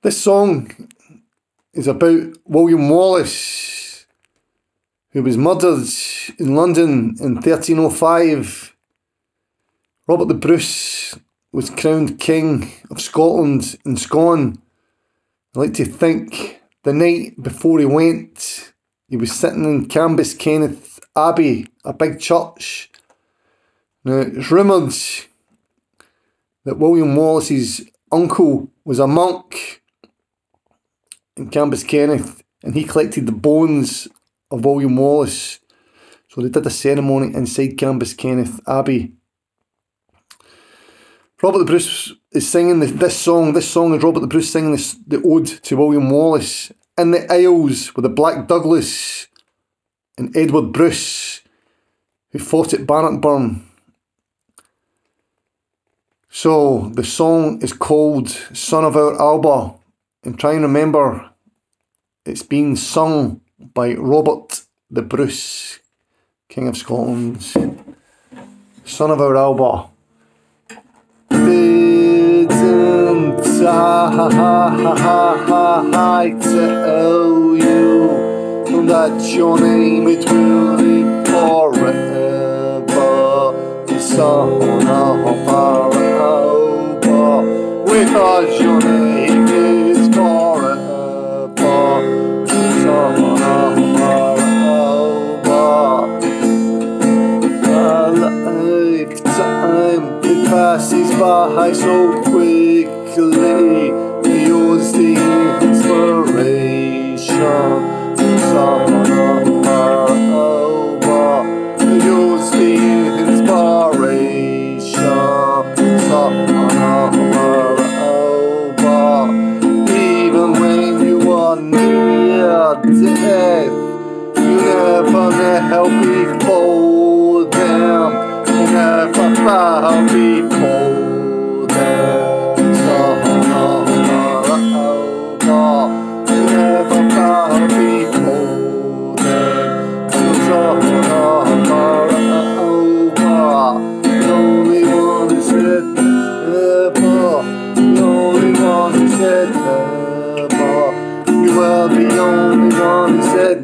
This song is about William Wallace, who was murdered in London in 1305. Robert the Bruce was crowned King of Scotland in Scone. I like to think the night before he went, he was sitting in Cambuskenneth Abbey, a big church. Now, it's rumoured that William Wallace's uncle was a monk in Cambuskenneth and he collected the bones of William Wallace. So they did a ceremony inside Cambuskenneth Abbey. Robert the Bruce is singing this, this song. This song is Robert the Bruce singing this, the ode to William Wallace in the Isles with the Black Douglas and Edward Bruce, who fought at Bannockburn. So the song is called Son of Our Alba, and try and remember. It's being sung by Robert the Bruce, King of Scotland, Son of Our Alba. Didn't I tell you that your name it will live forever, the son of our Alba, because your name passes by so quickly. Yours the inspiration, of our Alba. Yours the inspiration, our Alba. Even when you are near death. You never help down. You never bow before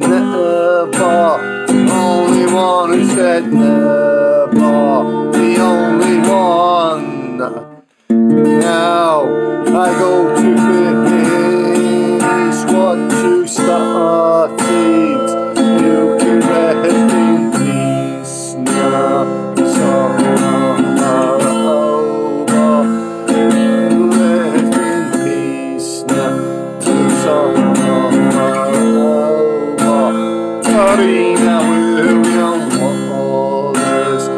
said never. Only one who said never. starting now we're all this